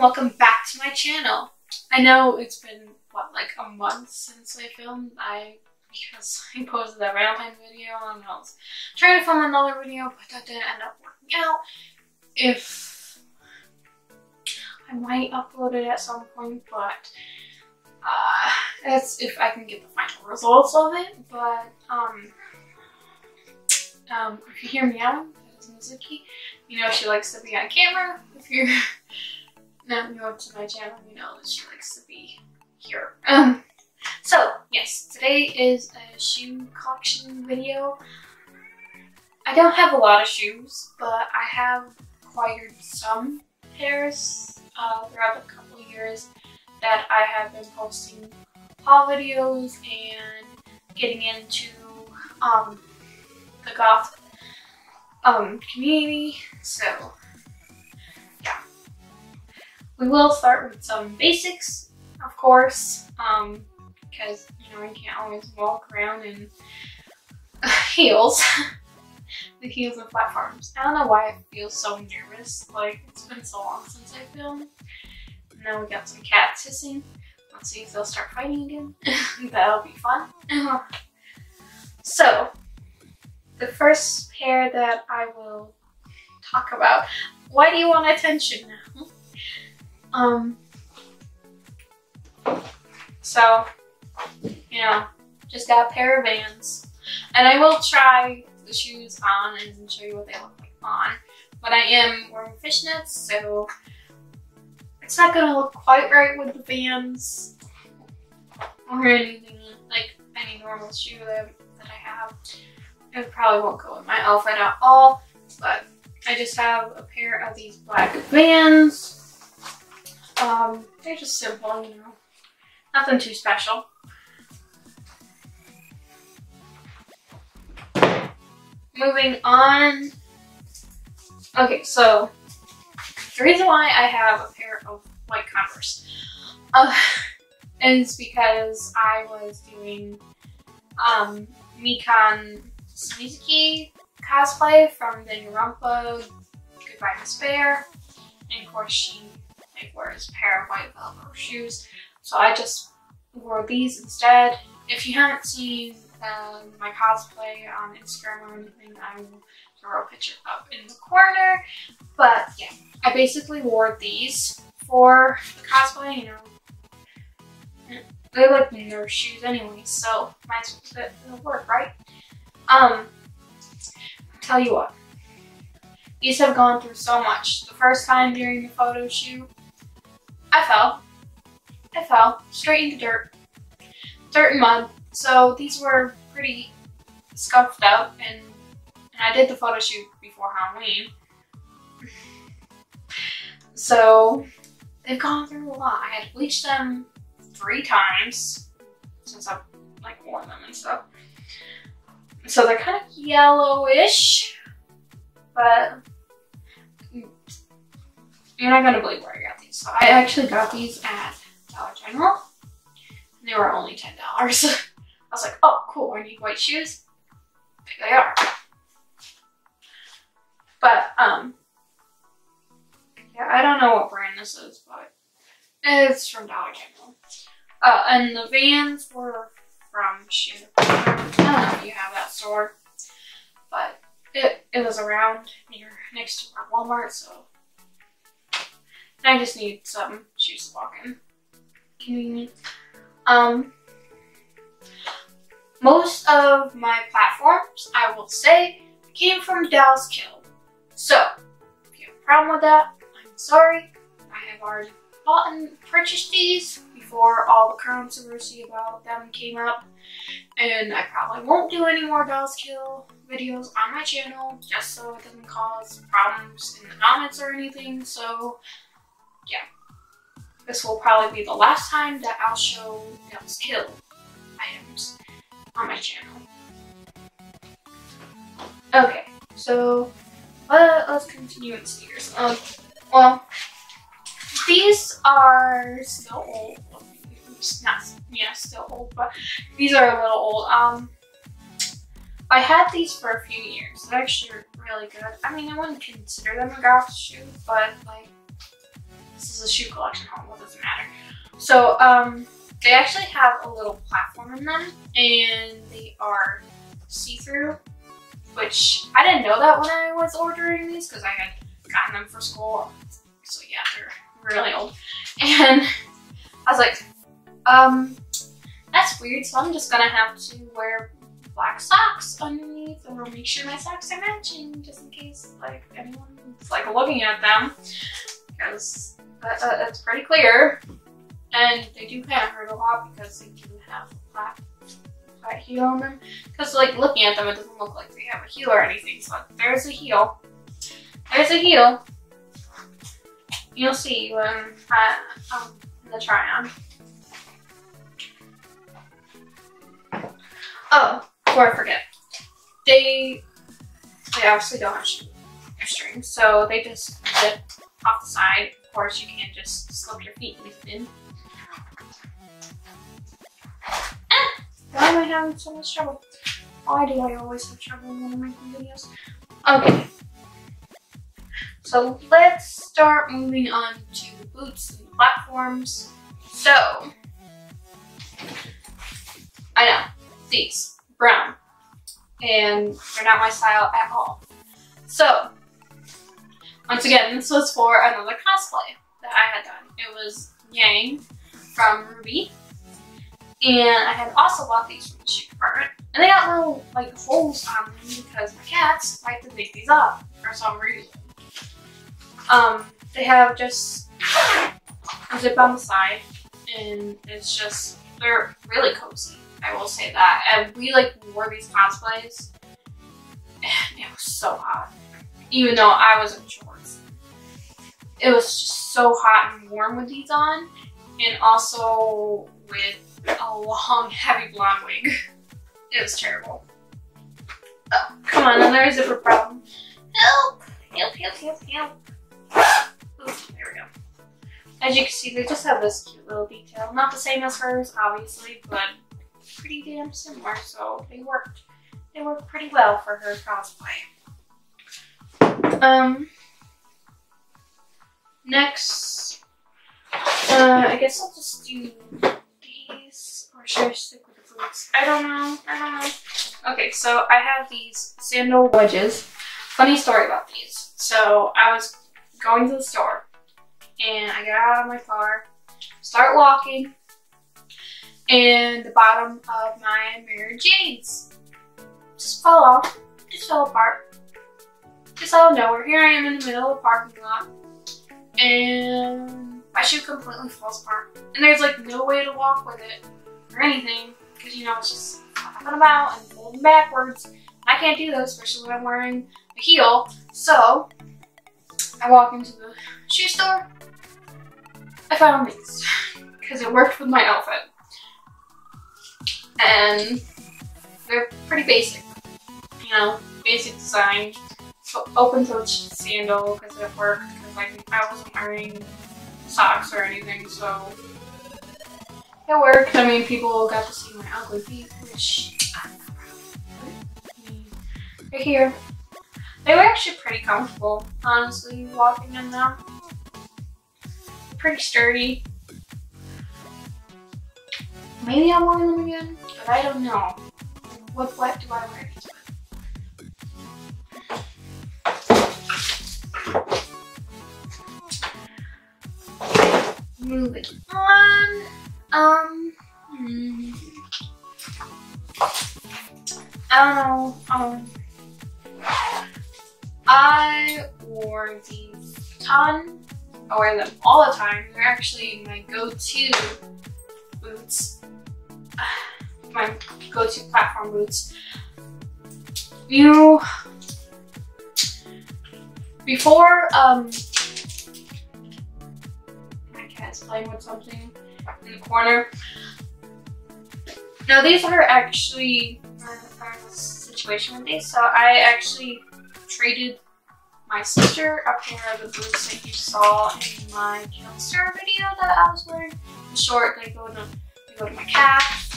welcome back to my channel. I know it's been, what, like a month since I filmed. I, because I posted that Valentine video and I was trying to film another video, but that didn't end up working out. If, I might upload it at some point, but uh, that's if I can get the final results of it, but, um, um, if you hear meowing, that is Mizuki. You know she likes to be on camera. If you're not new to my channel, you know that she likes to be here. Um, so, yes, today is a shoe collection video. I don't have a lot of shoes, but I have acquired some pairs uh, throughout a couple years that I have been posting haul videos and getting into um, the goth um, community. So. We will start with some basics, of course, um, because, you know, I can't always walk around in heels. the heels and platforms. I don't know why I feel so nervous. Like, it's been so long since I filmed. Now we got some cats hissing. Let's see if they'll start fighting again. That'll be fun. so, the first pair that I will talk about. Why do you want attention now? Um, so, you know, just got a pair of Vans. And I will try the shoes on and show you what they look like on. But I am wearing fishnets, so it's not gonna look quite right with the Vans or anything like any normal shoe that, that I have. It probably won't go with my outfit at all, but I just have a pair of these black Vans. Um, they're just simple, you know, nothing too special. Moving on. Okay, so the reason why I have a pair of white Converse uh, is because I was doing um, Mikan Tsumiki cosplay from the Danganronpa Goodbye Despair. And of course she like, wears a pair of white Velcro shoes. So I just wore these instead. If you haven't seen um, my cosplay on Instagram or anything, I will throw a picture up in the corner. But yeah, I basically wore these for the cosplay, you know. They look like nurse shoes anyway, so might as well it'll work, right? Um, tell you what, these have gone through so much. The first time during the photo shoot, I fell. I fell straight into dirt, dirt and mud. So these were pretty scuffed up and, and I did the photo shoot before Halloween. So they've gone through a lot. I had to bleach them three times since I've like worn them and stuff. So they're kind of yellowish, but you're not gonna believe where I got these. So I actually got these at Dollar General. And they were only $10. I was like, oh, cool, I need white shoes. There they are. But, um, yeah, I don't know what brand this is, but it's from Dollar General. Uh, and the Vans were from Shoe. I don't know if you have that store, but it, it was around near next to our Walmart, so I just need some shoes to walk in. Convenient. Um, most of my platforms, I will say, came from Dolls Kill. So, if you have a problem with that, I'm sorry. I have already bought and purchased these before all the controversy about them came up. And I probably won't do any more Dolls Kill videos on my channel just so it doesn't cause problems in the comments or anything. So yeah, this will probably be the last time that I'll show Dolls Kill items on my channel. Okay, so uh, let's continue in Steers. Um, well, these are still old. Not, yeah, still old, but these are a little old. Um, I had these for a few years. They're actually really good. I mean, I wouldn't consider them a goth shoe, but like, This is a shoe collection home, what does it matter? So, um, they actually have a little platform in them and they are see-through, which I didn't know that when I was ordering these because I had gotten them for school. So yeah, they're really old. And I was like, um, that's weird, so I'm just gonna have to wear black socks underneath or make sure my socks are matching just in case like anyone's like looking at them because that, uh, that's pretty clear. And they do kind of hurt a lot because they do have flat, flat heel on them. Because like looking at them, it doesn't look like they have a heel or anything. So there's a heel. There's a heel. You'll see when I, um, in the try on. Oh, before I forget, they they obviously don't have shoestrings, so they just zip off the side. Of course, you can't just slip your feet in. Ah, why am I having so much trouble? Why do I always have trouble when I'm making videos? Okay. So let's start moving on to boots and platforms. So, I know, these, brown, and they're not my style at all. So, once again, this was for another cosplay that I had done. It was Yang from RWBY. and I had also bought these from the shoe department. And they got little like holes on them because my cats like to pick these up for some reason. Um, they have just a zip on the side, and it's just they're really cozy. I will say that. And we like wore these cosplays, and it was so hot. Even though I was in it was just so hot and warm with these on, and also with a long, heavy blonde wig. It was terrible. Oh, come on, another zipper problem. Help! Help, help, help, help. There we go. As you can see, they just have this cute little detail. Not the same as hers, obviously, but pretty damn similar, so they worked. They worked pretty well for her cosplay. Um, next, uh, I guess I'll just do these, or should I stick with the boots? I don't know, I don't know. Okay, so I have these sandal wedges. Funny story about these. So I was going to the store, and I get out of my car, start walking, and the bottom of my Mary Jane's just fell off, just fell apart. Just out of nowhere. Here I am in the middle of the parking lot, and my shoe completely falls apart. And there's like no way to walk with it or anything, because you know it's just flapping about and folding backwards. I can't do that, especially when I'm wearing a heel. So I walk into the shoe store. I found these because it worked with my outfit. And they're pretty basic, you know, basic design. Open toe sandal because it worked because I, I wasn't wearing socks or anything, so it worked. I mean, people got to see my ugly feet, which um, right here. They were actually pretty comfortable, honestly, walking in them. Pretty sturdy. Maybe I'm wearing them again, but I don't know. What black do I wear Moving on. Um, hmm. I don't know. Um, I wore these ton. I wear them all the time. They're actually my go-to boots. My go-to platform boots. You before um playing with something in the corner. Now these are actually uh, situation with these. So I actually traded my sister a pair of the boots that you saw in my Killstar video that I was wearing. The short, they go to they go to my calf.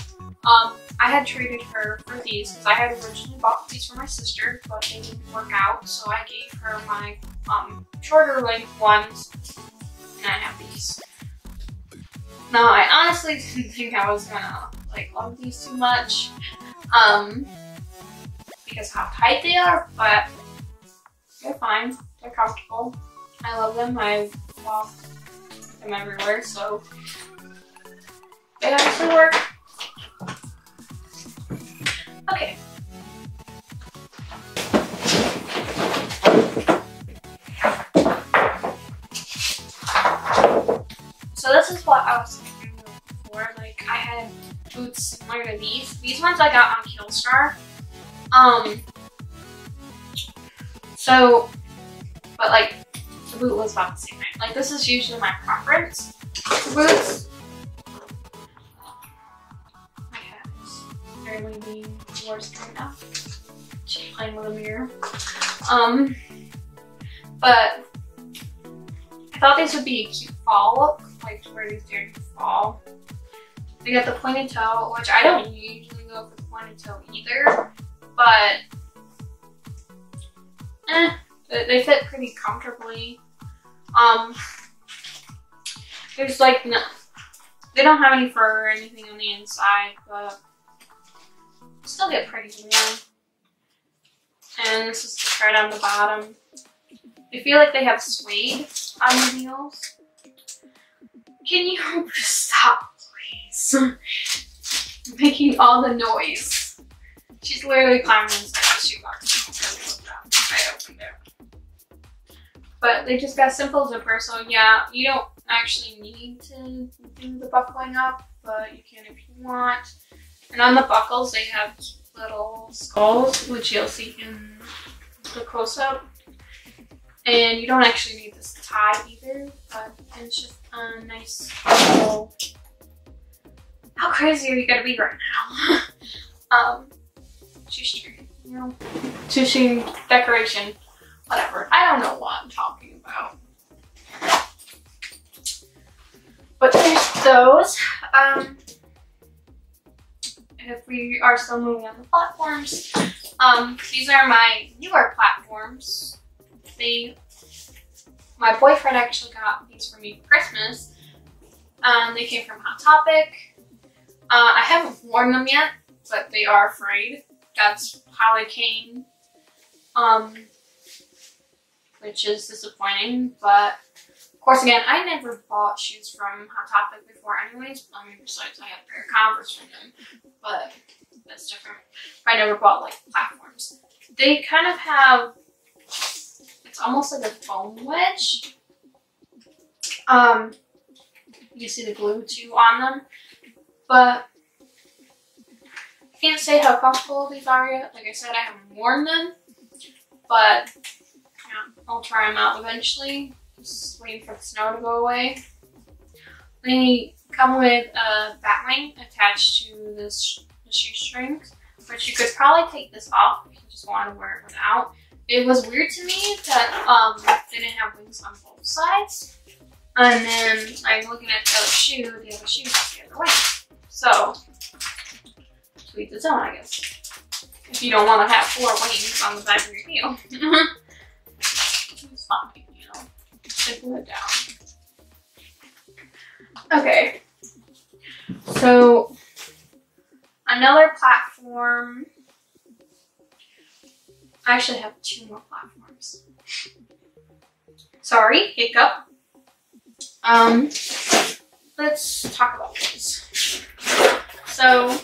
Um, I had traded her for these because I had originally bought these for my sister, but they didn't work out, so I gave her my um, shorter length ones and I have these. Now, I honestly didn't think I was gonna like love these too much, um, because how tight they are, but they're fine. They're comfortable. I love them. I walk them everywhere, so they actually work. Okay. To these. These ones I got on Killstar. Um. So, but like the boot was about the same. Like this is usually my preference for boots. My cat is being worse right now. She's playing with a mirror. Um, but I thought these would be a cute fall look, like to wear these during fall. They got the pointed toe, which I don't usually go for the pointed toe either, but eh, they fit pretty comfortably. Um, there's like no, they don't have any fur or anything on the inside, but still get pretty warm. And this is the thread on the bottom. I feel like they have suede on the heels. Can you stop, Making all the noise. She's literally climbing inside the shoebox. I opened it. But they just got simple zipper, so yeah, you don't actually need to do the buckling up, but you can if you want. And on the buckles, they have little skulls, which you'll see in the close-up. And you don't actually need this tie either, but it's just a nice little... Crazy are you gonna be right now? um, shoestring, you know, shoestring decoration, whatever. I don't know what I'm talking about. But there's those. Um, if we are still moving on the platforms, um, these are my newer platforms. They, my boyfriend actually got these for me for Christmas. Um, they came from Hot Topic. Uh, I haven't worn them yet, but they are frayed. That's how they came, um, which is disappointing. But of course, again, I never bought shoes from Hot Topic before, anyways. I mean, besides I had a pair of Converse from them, but that's different. I never bought like platforms. They kind of have it's almost like a foam wedge. Um, you see the glue too on them, but I can't say how comfortable these are yet. Like I said, I haven't worn them, but yeah, I'll try them out eventually. Just waiting for the snow to go away. They come with a bat wing attached to this the shoestrings, but you could probably take this off if you just want to wear it without. It was weird to me that um, they didn't have wings on both sides. And then I'm looking at the other shoe, the other shoe is the other way. So, each its own, I guess. If you don't want to have four wings on the back of your heel. it's fine, you know. Simple it down. Okay. So, another platform I actually have two more platforms. Sorry, hiccup. Um, let's talk about these. So,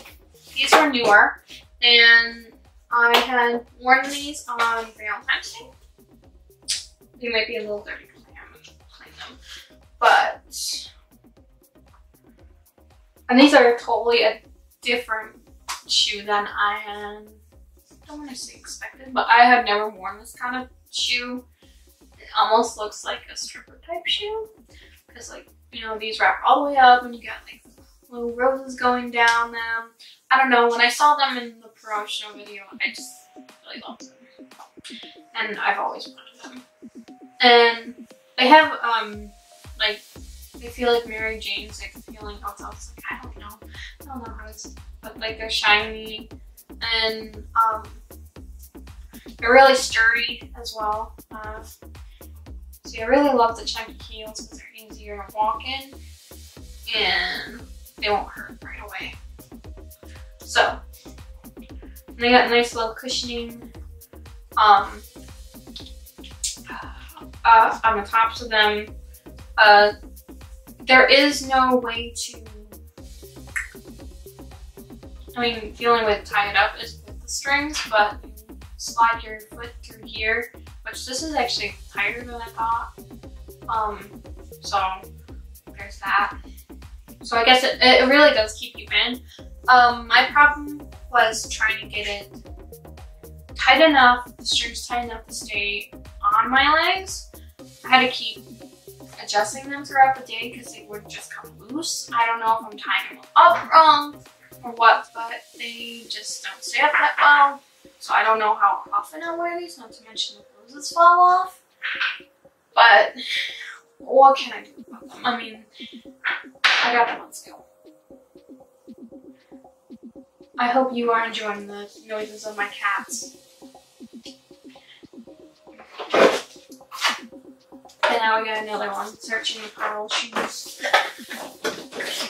these are newer, and I had worn these on Valentine's Day. They might be a little dirty because I haven't cleaned them, but and these are totally a different shoe than I had don't want to say expected, but I have never worn this kind of shoe. It almost looks like a stripper type shoe. Because like, you know, these wrap all the way up and you got like little roses going down them. I don't know, when I saw them in the promotional video, I just really loved them. And I've always wanted them. And they have, um, like, they feel like Mary Jane's like feeling outside. Like, I don't know. I don't know how to, but like they're shiny and um, they're really sturdy as well. Uh, See, I really love the chunky heels because they're easier to walk in and they won't hurt right away. So, they got nice little cushioning um, uh, on the tops of them. Uh, there is no way to, I mean, the only way to tie it up is with the strings, but you slide your foot through here, which this is actually tighter than I thought. Um, so there's that. So I guess it, it really does keep you in. Um, my problem was trying to get it tight enough, the strings tight enough to stay on my legs. I had to keep adjusting them throughout the day because they would just come loose. I don't know if I'm tying them up wrong or what, but they just don't stay up that well. So I don't know how often I wear these, not to mention the roses fall off. But what can I do about them? I mean, I got them on sale. I hope you are enjoying the noises of my cats. And now we got another one, searching for old shoes.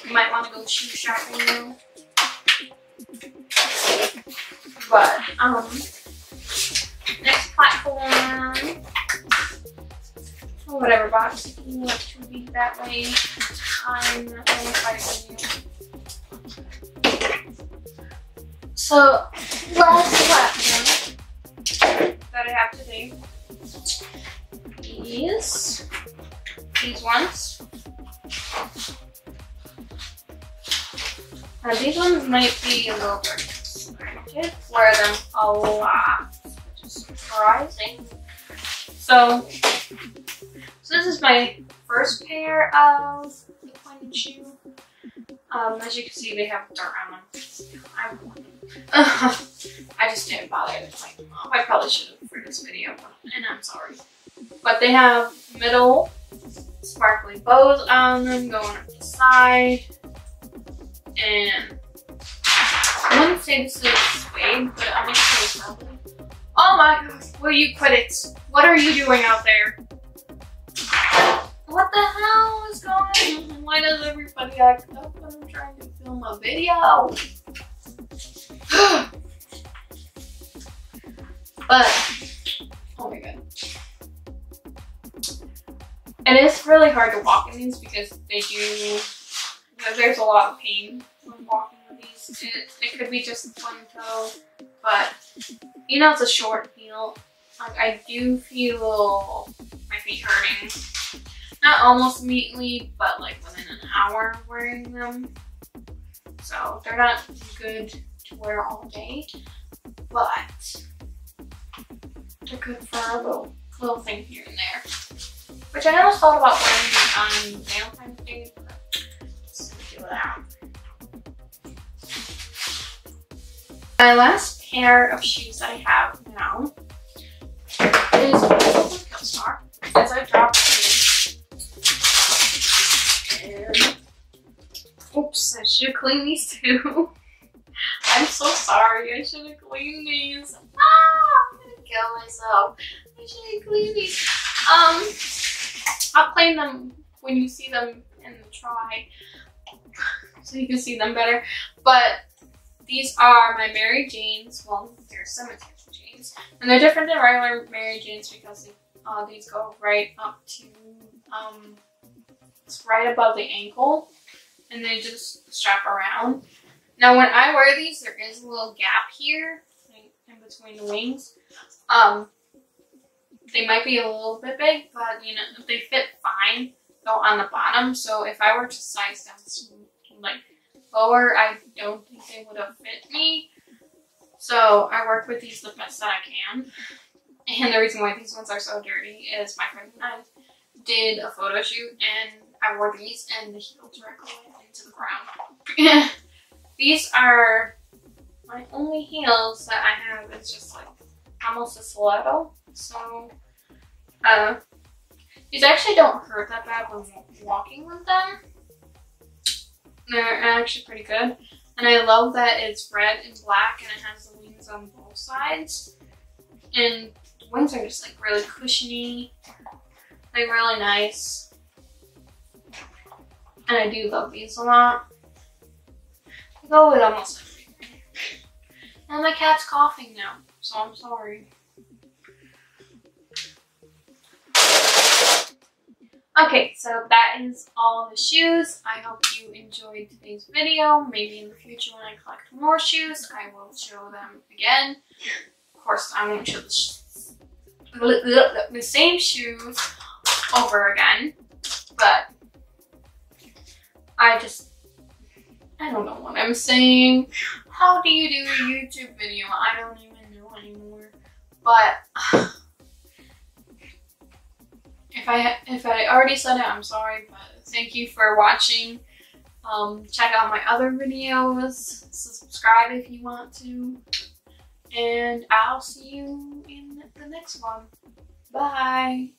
You might want to go shoe shopping now. But, um, next platform, whatever box you want to be that way, I'm to you. So, last platform that I have today these, these ones. Now these ones might be a little bit I wear them a lot, which is surprising. So, so this is my first pair of Um, as you can see, they have dirt on them. I, I just didn't bother to clean them. I probably should have for this video, and I'm sorry. But they have middle sparkly bows on them going up the side. And I wouldn't say this is suede, but I'm gonna say. Oh my god, will you quit it? What are you doing out there? What the hell is going on? Why does everybody act up when I'm trying to film a video? but, oh my god. And It is really hard to walk in these because they do, there's a lot of pain when walking with these. It, it could be just one toe, but you know it's a short heel. Like I do feel my feet hurting. Not almost immediately, but like within an hour wearing them. So they're not good to wear all day, but they're good for a little little thing here and there. Which I almost thought about wearing on Valentine's Day, but let's do it out. My last pair of shoes that I have now is a Star, as I dropped should clean these too. I'm so sorry, I should have cleaned these. Ah, I'm gonna kill myself. I should have cleaned these. Um, I'll clean them when you see them in the try so you can see them better. But these are my Mary Janes. Well, they're cemetery jeans. And they're different than regular Mary Janes because uh, these go right up to, um, it's right above the ankle. And they just strap around. Now when I wear these, there is a little gap here in between the wings. Um, they might be a little bit big, but you know, they fit fine though on the bottom. So if I were to size them like lower, I don't think they would have fit me. So I work with these the best that I can. And the reason why these ones are so dirty is my friend and I did a photo shoot and I wore these and the heel directly went into the ground. these are my only heels that I have. It's just like almost a stiletto. So, uh, these actually don't hurt that bad when walking with them. They're actually pretty good. And I love that it's red and black and it has the wings on both sides. And the wings are just like really cushiony. They're really nice. And I do love these a lot. They go with almost everything. And my cat's coughing now, so I'm sorry. Okay, so that is all the shoes. I hope you enjoyed today's video. Maybe in the future when I collect more shoes, I will show them again. Of course, I won't show the, the same shoes over again, but I just, I don't know what I'm saying. How do you do a YouTube video? I don't even know anymore. But if I if I already said it, I'm sorry, but thank you for watching. Um, check out my other videos. Subscribe if you want to. And I'll see you in the next one. Bye.